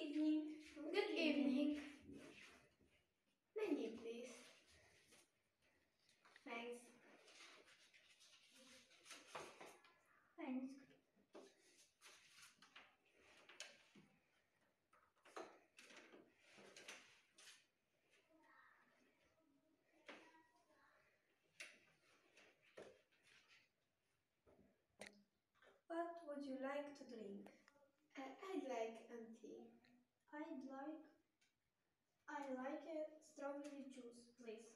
evening. Good evening. Menu, please. Thanks. Thanks. What would you like to drink? Uh, I'd like a tea. I'd like I like a strawberry juice, please.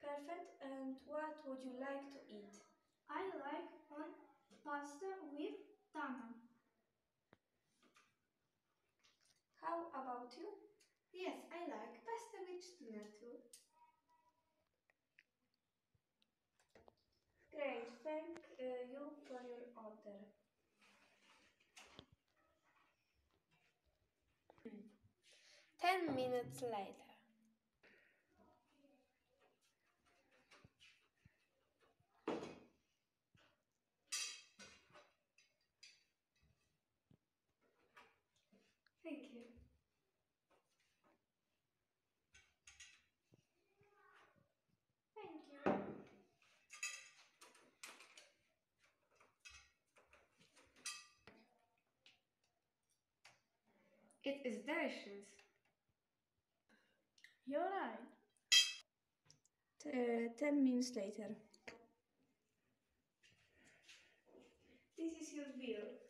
Perfect. And what would you like to eat? I like on pasta with tuna. How about you? Yes, I like pasta with tuna too. Great. Thank uh, you for your order. Hmm. Ten minutes later. Thank you. Thank you. It is delicious. You're right. T- uh, ten minutes later. This is your bill.